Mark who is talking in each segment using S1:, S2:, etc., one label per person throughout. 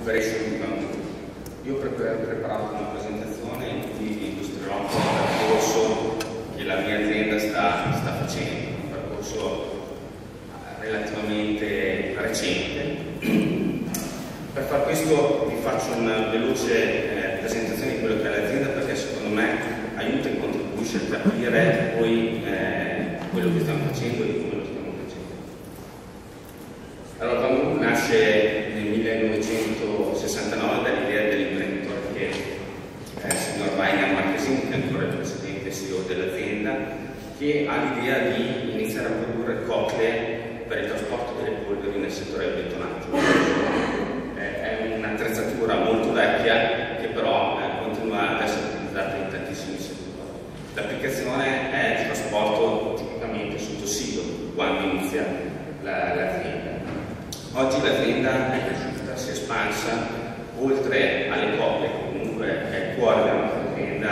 S1: Operation Bamboo. Io ho preparato una presentazione in cui illustrerò un po' il percorso che la mia azienda sta, sta facendo, un percorso relativamente recente. Per far questo vi faccio una veloce eh, presentazione di quello che è l'azienda perché secondo me aiuta e contribuisce a capire poi eh, quello che stiamo facendo e come lo stiamo facendo. Allora, quando nasce nel 1969 dall'idea dell'imprenditore che è il signor Rainer Marchesin, che è ancora il presidente CEO dell'azienda, che ha l'idea di iniziare a produrre coccle per il trasporto delle polveri nel settore del bettonaggio è un'attrezzatura molto vecchia che però eh, continua ad essere utilizzata in tantissimi settori. L'applicazione è il trasporto tipicamente sotto sito quando inizia l'azienda. La, Oggi l'azienda è cresciuta, si è espansa, oltre alle coppie che comunque è il cuore della nostra azienda,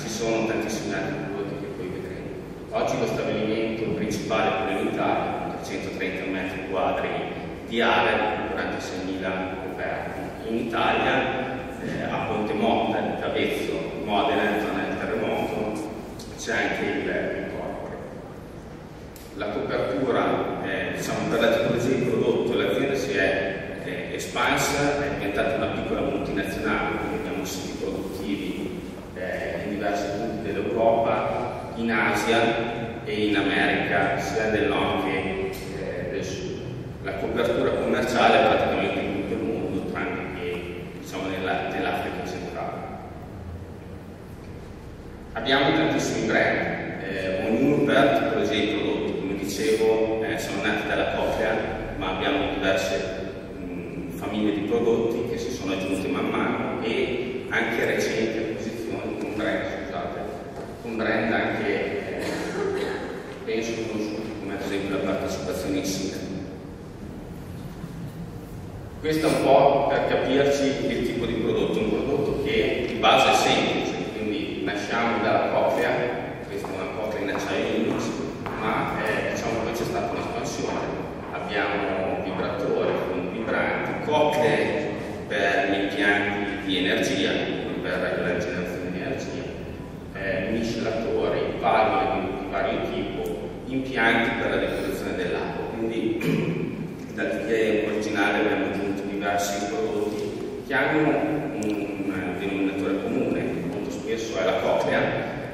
S1: ci sono tantissimi altri prodotti che poi vedremo. Oggi lo stabilimento principale quello in Italia, 330 metri quadri di area di 46.000 in Italia, eh, a Ponte Motta, di Cavezzo, Modena, in zona del terremoto, c'è anche il, il corpo. La copertura, eh, diciamo, per la tipologia di prodotto, l'azienda si è eh, espansa, è diventata una piccola multinazionale, quindi abbiamo siti produttivi eh, in diversi punti dell'Europa, in Asia e in America, sia del nord che eh, del sud. La copertura commerciale praticamente nell'Africa centrale. Abbiamo tantissimi brand, eh, ognuno per tipologia di prodotti, come dicevo eh, sono nati dalla coclea, ma abbiamo diverse mh, famiglie di prodotti che si sono aggiunte man mano e anche recenti acquisizioni con brand, scusate, con brand anche eh, penso conosciuti come ad esempio la partecipazione in. Questo è un po' per capirci il tipo di prodotto, un prodotto che di base è semplice, quindi nasciamo dalla coclea, questa è una coclea in acciaio inox, ma eh, diciamo poi c'è stata un'espansione. Abbiamo vibratori con vibranti, coclee per gli impianti di energia, quindi per la generazione di energia, eh, miscelatori, valvole di vario tipo, impianti per la depurazione dell'acqua. Quindi dall'idea originale abbiamo aggiunto diversi prodotti che hanno un denominatore comune, molto spesso è la coclea,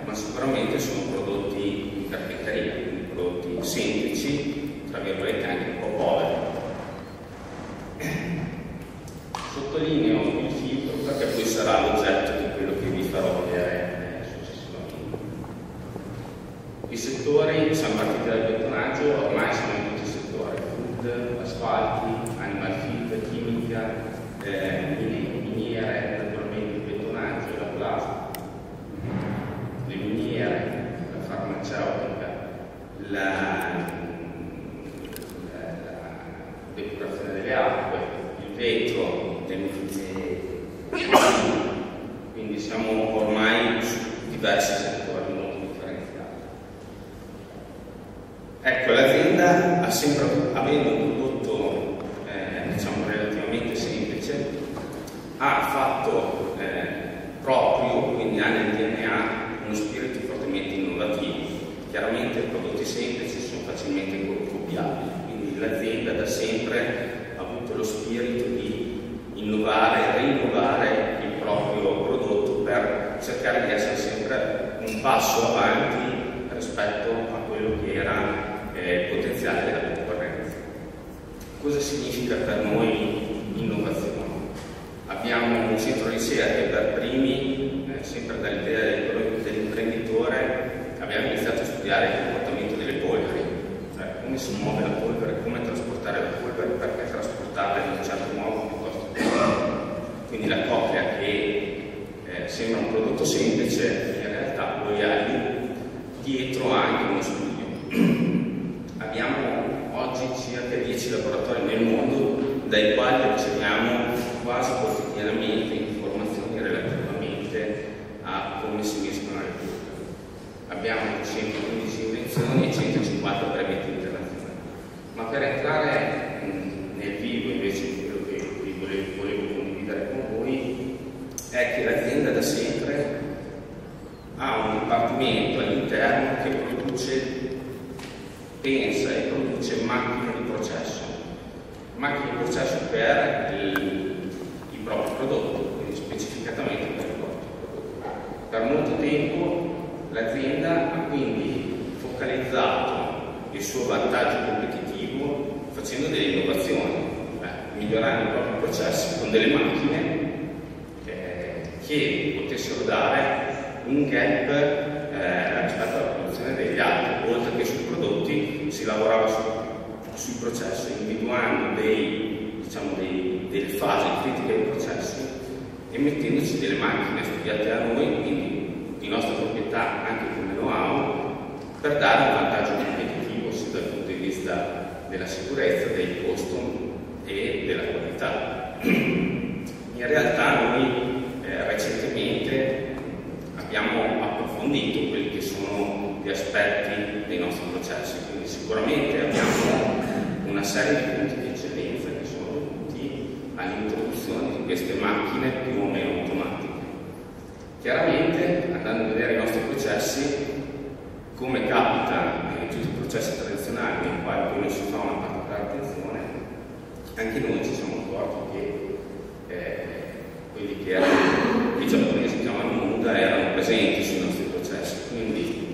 S1: ma sicuramente sono prodotti di carpenteria, quindi prodotti semplici, tra virgolette anche un po' poveri. Sottolineo il filtro perché poi sarà l'oggetto di quello che vi farò vedere successivamente. I settori, siamo partiti dal bettonaggio, ormai siamo in tutti i settori, food, asfalti, animal feed, chimica, eh, miniere, naturalmente il bettonaggio, la plastica, le miniere, la farmaceutica, la, la, la depurazione delle acque, il vetro, le quindi siamo ormai su diversi settori molto differenziati. Ecco, l'azienda ha sempre, avendo un prodotto eh, diciamo relativamente semplice, ha fatto eh, proprio, quindi ha nel DNA uno spirito fortemente innovativo. Prodotti semplici sono facilmente copiabili, quindi l'azienda da sempre ha avuto lo spirito di innovare, rinnovare il proprio prodotto per cercare di essere sempre un passo avanti rispetto a quello che era eh, il potenziale della concorrenza. Cosa significa per noi innovazione? Abbiamo un centro di ricerca per primi, eh, sempre dall'idea dell'imprenditore, abbiamo iniziato a studiare il comportamento delle polveri, cioè come si muove la polvere, come trasportare la polvere, perché trasportarla in un certo modo piuttosto che Quindi la coclea che eh, sembra un prodotto semplice, in realtà poi ha dietro anche uno studio abbiamo oggi circa 10 laboratori nel mondo dai quali riceviamo quasi quotidianamente informazioni relativamente a come si mescolano le polveri. Abbiamo 115 invenzioni e 150 brevetti internazionali. Ma per entrare nel vivo invece di quello che vi volevo, volevo condividere pensa e produce macchine di processo, macchine di processo per il, i propri prodotti, quindi specificatamente per i propri prodotti. Per molto tempo l'azienda ha quindi focalizzato il suo vantaggio competitivo facendo delle innovazioni, eh, migliorando i propri processi con delle macchine eh, che potessero dare un gap eh, rispetto alla produzione degli altri, oltre che sui prodotti si lavorava su, sui processi, individuando dei, diciamo, dei, delle fasi critiche dei processi e mettendoci delle macchine studiate da noi, quindi di nostra proprietà anche come know-how, per dare un vantaggio competitivo sia dal punto di vista della sicurezza, del costo e della qualità. In realtà noi eh, recentemente abbiamo approfondito quelli che sono gli aspetti dei nostri processi, sicuramente abbiamo una serie di punti di eccellenza che sono dovuti all'introduzione di queste macchine più o meno automatiche. Chiaramente, andando a vedere i nostri processi, come capita in tutti i processi tradizionali nei quali poi non si fa una particolare attenzione, anche noi ci siamo accorti che eh, quelli che erano i giapponesi chiamano Muda erano presenti sui nostri processi, quindi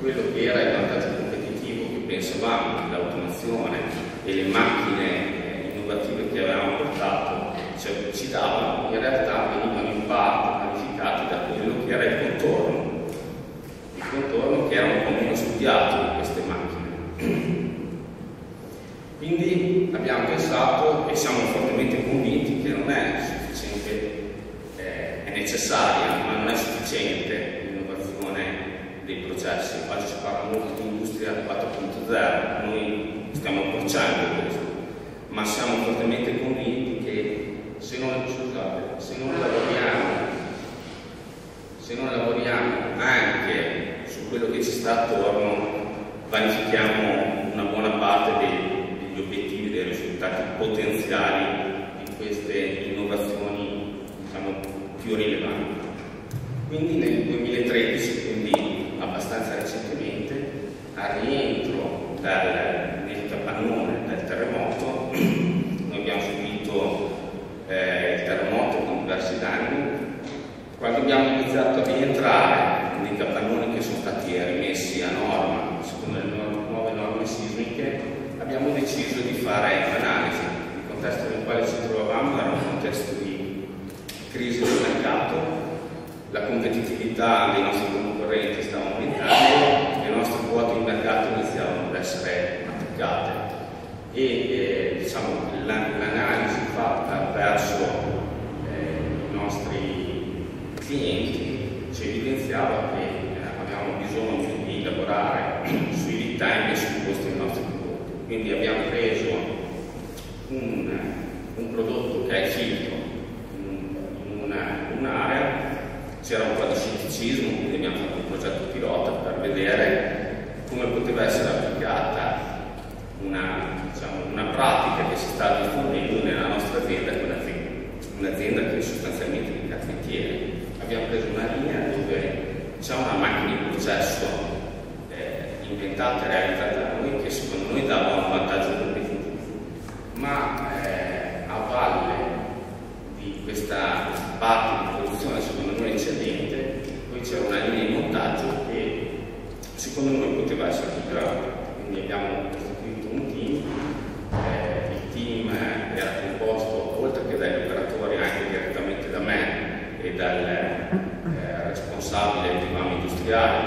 S1: quello che era il vantaggio competitivo che pensavamo che le macchine innovative che avevamo portato cioè, ci davano, in realtà venivano in parte qualificati da quello che era il contorno, il contorno che era un po' meno studiato di queste macchine. Quindi abbiamo pensato e siamo fortemente convinti che non è sufficiente necessaria, ma non è sufficiente l'innovazione dei processi. Oggi si parla molto di industria 4.0, noi stiamo approcciando questo, ma siamo fortemente convinti che se non, scusate, se non lavoriamo se non lavoriamo anche su quello che ci sta attorno, vanifichiamo una buona parte dei, degli obiettivi, dei risultati potenziali di queste innovazioni diciamo, più rilevanti. Quindi nel 2013, quindi abbastanza recentemente, a rientro dal, capannone del terremoto, noi abbiamo subito eh, il terremoto con diversi danni, quando abbiamo iniziato a rientrare nei capannoni che sono stati rimessi a norma, secondo le nuove norme sismiche, abbiamo deciso di fare un'analisi. Il contesto nel quale ci trovavamo era un contesto di crisi del mercato, la competitività dei nostri concorrenti stava aumentando, le nostre quote in mercato iniziavano ad essere attaccate e eh, diciamo, l'analisi fatta verso eh, i nostri clienti ci evidenziava che eh, avevamo bisogno di lavorare sui lead time e sui costi dei nostri prodotti. Quindi abbiamo preso un, un prodotto che è il filtro un'area, c'era un po' di scetticismo, quindi abbiamo fatto un progetto pilota per vedere come poteva essere applicata una, diciamo, una pratica che si sta diffondendo nella nostra azienda, un'azienda, un'azienda che è sostanzialmente di carpentiere. Abbiamo preso una linea dove c'è una macchina di processo eh, inventata e realizzata da noi che secondo noi dava un vantaggio competitivo, ma eh, a valle di questa parte di produzione secondo noi eccellente, poi c'era una linea di montaggio che secondo noi poteva essere migliorata. Quindi abbiamo costituito un team, eh, il team era composto oltre che dagli operatori anche direttamente da me e dal eh, responsabile del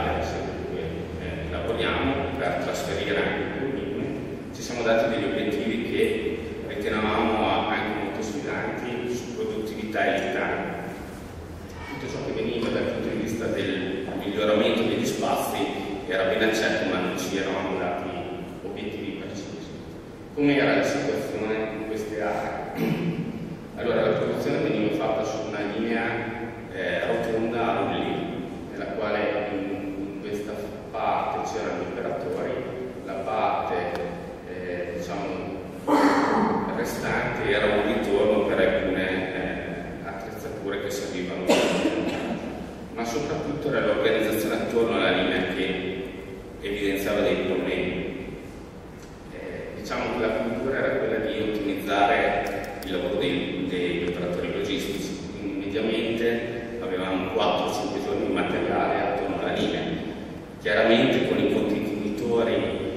S1: chiaramente con i contributori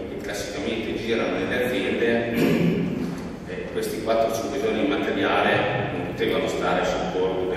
S1: che classicamente girano nelle aziende, eh, questi 4-5 giorni di materiale non potevano stare sul corpo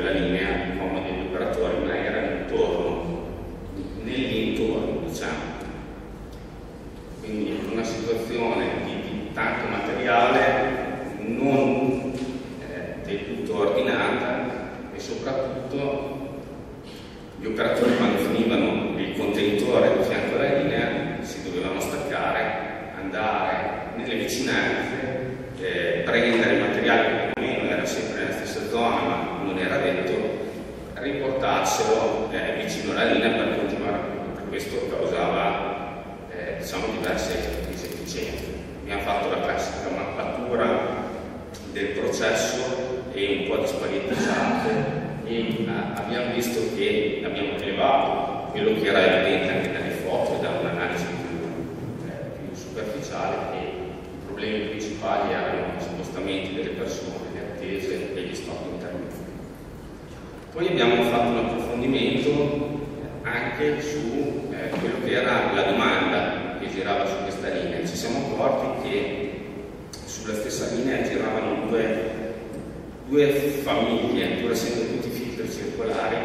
S1: non era detto, riportarselo eh, vicino alla linea per continuare per questo causava eh, diciamo diverse disefficienze. Abbiamo fatto la classica mappatura del processo e un po' di spaghetticate e abbiamo visto che abbiamo rilevato quello che era evidente anche dalle foto da un'analisi più, eh, più, superficiale che i problemi principali erano gli spostamenti delle persone, le attese e gli stop intermedi. Poi abbiamo fatto un approfondimento anche su eh, quello che era la domanda che girava su questa linea. Ci siamo accorti che sulla stessa linea giravano due, due famiglie, pur essendo tutti circolari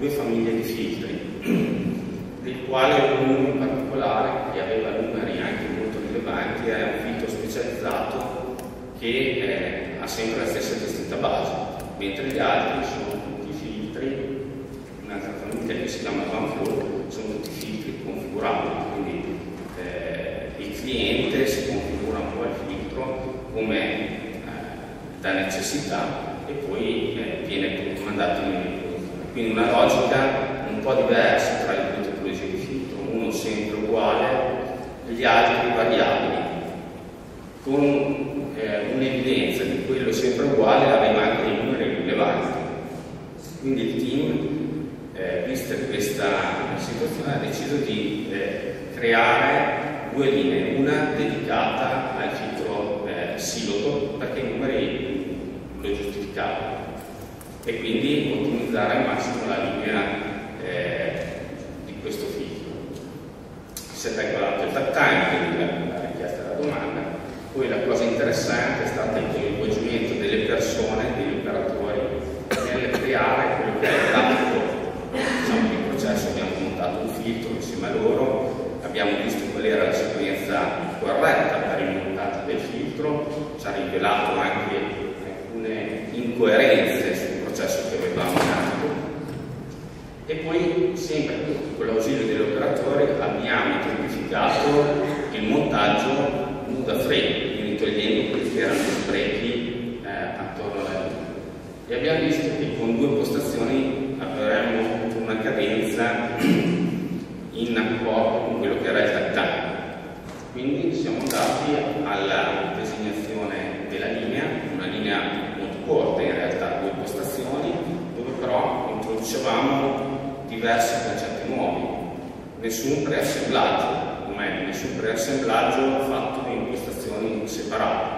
S1: due famiglie di filtri, del quale uno in particolare, che aveva numeri anche molto rilevanti, è un filtro specializzato che eh, ha sempre la stessa distinta base, mentre gli altri sono tutti filtri, un'altra famiglia che si chiama OneFlow, sono tutti filtri configurabili, quindi eh, il cliente si configura un po' il filtro come eh, da necessità e poi eh, viene mandato in quindi una logica un po' diversa tra le due tipologie di filtro, uno sempre uguale e gli altri variabili, con eh, un'evidenza di quello sempre uguale aveva anche dei numeri rilevanti. Quindi il team, eh, vista questa situazione, ha deciso di eh, creare due linee, una dedicata al filtro eh, siloto perché i numeri lo giustificavano e quindi ottimizzare al massimo la linea eh, di questo filtro. Si è calcolato il tag time, quindi la, la richiesta della domanda, poi la cosa interessante è stato il coinvolgimento delle persone, degli operatori, nel creare quello che è il tattico diciamo, del processo. Abbiamo montato un filtro insieme a loro, abbiamo visto qual era la sequenza corretta per il montaggio del filtro, ci ha rivelato anche alcune incoerenze processo che avevamo in atto e poi sempre con l'ausilio dell'operatore abbiamo semplificato il montaggio nuda frame, quindi togliendo quelli che erano sprechi eh, attorno alla linea. E abbiamo visto che con due postazioni avremmo una cadenza in accordo con quello che era il tactile. Quindi siamo andati alla designazione della linea, una linea molto corta in realtà, due postazioni, dove però introducevamo diversi concetti nuovi, nessun preassemblaggio, o meglio, nessun preassemblaggio fatto in postazioni separate.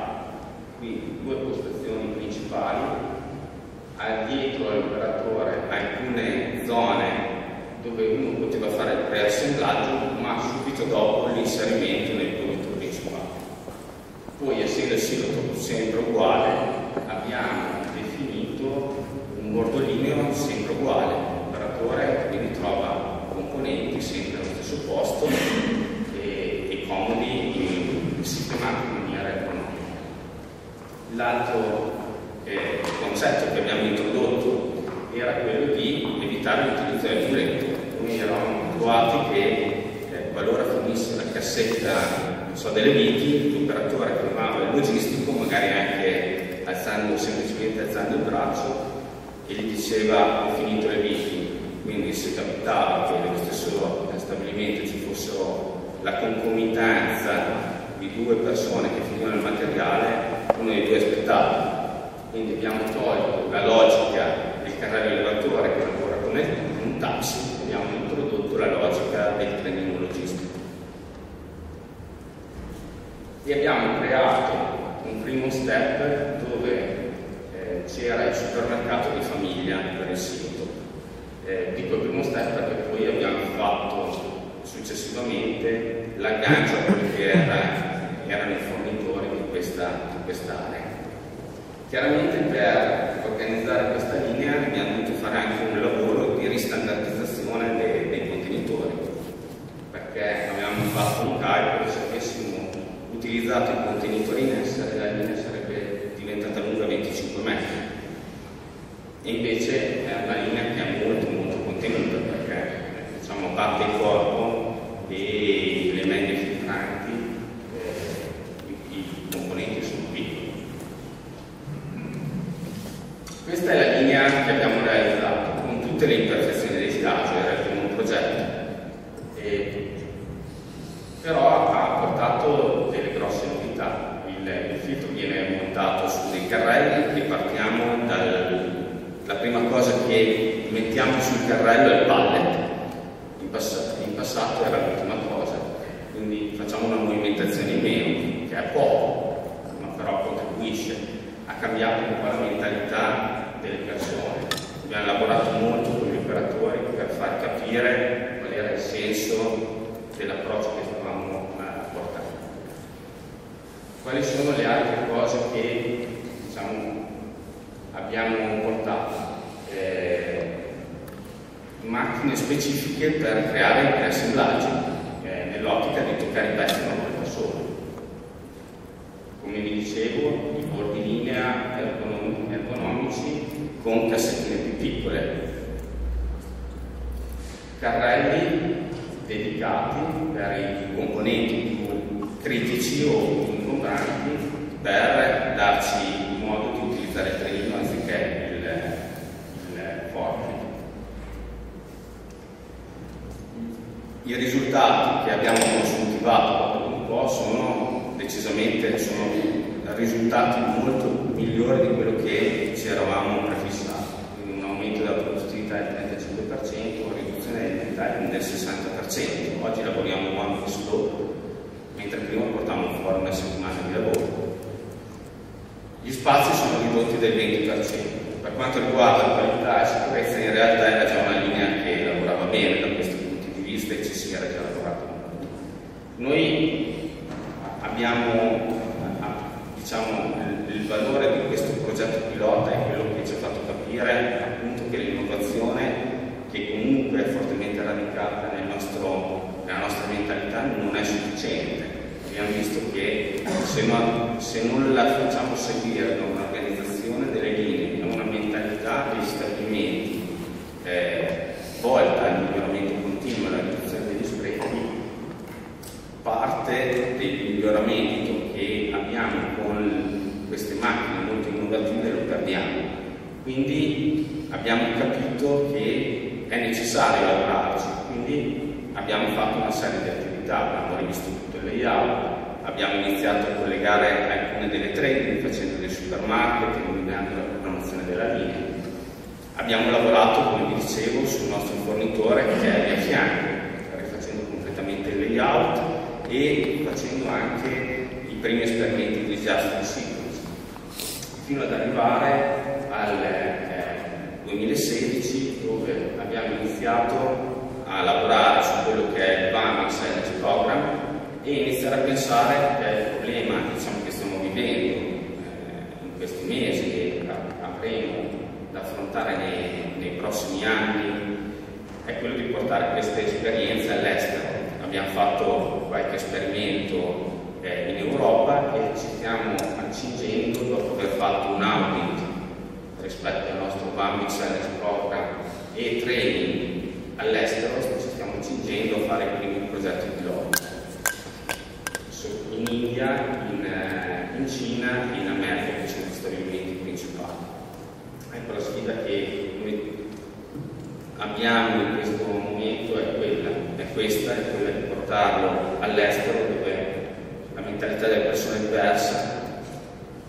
S1: Quindi due postazioni principali, dietro all'operatore alcune zone dove uno poteva fare il preassemblaggio, ma subito dopo l'inserimento nel. Poi, essendo il sito sempre uguale, abbiamo definito un bordolineo sempre uguale. L'operatore quindi trova componenti sempre allo stesso posto e, e comodi sistemati in maniera economica. L'altro eh, concetto che abbiamo introdotto era quello di evitare l'utilizzo del muletto. Noi eravamo abituati che eh, qualora finisse la cassetta so, delle viti, l'operatore chiamava il logistico, magari anche alzando, semplicemente alzando il braccio, e gli diceva ho finito le viti. Quindi se capitava che nello stesso stabilimento ci fossero la concomitanza di due persone che finivano il materiale, uno dei due aspettava. Quindi abbiamo tolto la logica carrello elevatore che lavora con un taxi, abbiamo introdotto la logica del trenino logistico. E abbiamo creato un primo step dove eh, c'era il supermercato di famiglia per il sito. Eh, dico il primo step perché poi abbiamo fatto successivamente l'aggancio a quello che era erano i fornitori di questa, di quest'area. Chiaramente per organizzare questa linea abbiamo dovuto fare anche un lavoro di ristandardizzazione dei, dei contenitori, perché avevamo fatto un calcolo se avessimo utilizzato i contenitori in essere la linea sarebbe diventata lunga 25 metri. E invece è una linea che è molto molto contenuta perché diciamo, parte il corpo e le medie filtranti, eh, i, i componenti sono piccoli. Questa è la linea che abbiamo realizzato con tutte le imperfezioni dei stage, era il primo progetto. E, però ha portato delle grosse novità. Il, il filtro viene montato su dei carrelli e partiamo dalla prima cosa che mettiamo sul carrello è il pallet. In, pass in passato era l'ultima cosa, quindi facciamo una movimentazione in meno, che è poco, ma però contribuisce a cambiare un po' la mentalità delle persone. Abbiamo lavorato molto con gli operatori per far capire qual era il senso dell'approccio che stavamo eh, portando. Quali sono le altre cose che diciamo, abbiamo portato? Eh, macchine specifiche per creare assemblaggi eh, nell'ottica di toccare i pezzi una persona. Come vi dicevo, i bordi linea ergonomici con cassettine più piccole, carrelli dedicati per i componenti più critici o più ingombranti per darci modo di utilizzare il treno anziché il, il forte. I risultati che abbiamo dopo un po' sono decisamente sono risultati molto migliori di quello che ci eravamo prefissati, quindi un aumento della produttività del 35%, una riduzione dell'inventario del 60%. Oggi lavoriamo one week slow, mentre prima portavamo fuori una settimana di lavoro. Gli spazi sono ridotti del 20%. Per quanto riguarda qualità e sicurezza, in realtà era già una linea che lavorava bene da questi punti di vista e ci si era già lavorato. Noi abbiamo diciamo, il, valore di questo progetto pilota è quello che ci ha fatto capire appunto che l'innovazione, che comunque è fortemente radicata nel nostro, nella nostra mentalità, non è sufficiente. Abbiamo visto che se, no, se non la facciamo seguire da un'organizzazione delle linee, da una mentalità degli stabilimenti eh, volta al miglioramento continuo e alla riduzione degli sprechi, parte dei miglioramenti che abbiamo con queste macchine molto innovative lo perdiamo. Quindi abbiamo capito che è necessario lavorarci, quindi abbiamo fatto una serie di attività, abbiamo rivisto tutto il layout, abbiamo iniziato a collegare alcune delle trading facendo dei supermarket, eliminando la programmazione della linea. Abbiamo lavorato, come vi dicevo, sul nostro fornitore che è a fianco, rifacendo completamente il layout e facendo anche i primi esperimenti di disaster sequence, fino ad arrivare al eh, 2016 dove abbiamo iniziato a lavorare su quello che è il Vamix Energy Program e iniziare a pensare che il problema diciamo, che stiamo vivendo eh, in questi mesi che avremo da affrontare nei, nei prossimi anni è quello di portare queste esperienze all'estero. Abbiamo fatto qualche esperimento eh, in Europa e ci stiamo accingendo, dopo aver fatto un audit rispetto al nostro Bambix Challenge Program e training all'estero, ci stiamo accingendo a fare i primi progetti pilota in India, in, in Cina e in America che sono gli stabilimenti principali. Ecco la sfida che noi abbiamo in questo momento è quella, è questa, è quella di portarlo all'estero dove la mentalità delle persone è diversa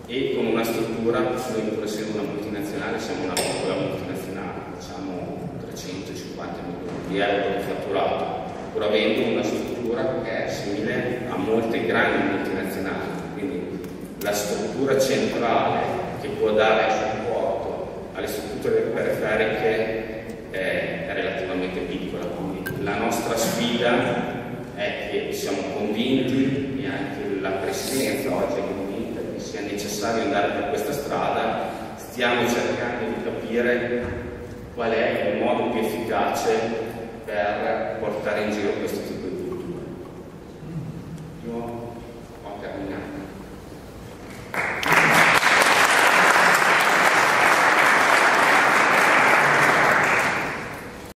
S1: e con una struttura, noi pur essendo una multinazionale siamo una piccola multinazionale, facciamo 350 milioni di euro di fatturato, pur avendo una struttura che è simile a molte grandi multinazionali, quindi la struttura centrale che può dare supporto alle strutture periferiche è, relativamente piccola, quindi la nostra sfida siamo convinti e anche la convinzione oggi è convinta che sia necessario andare per questa strada, stiamo cercando di capire qual è il modo più efficace per portare in giro questo tipo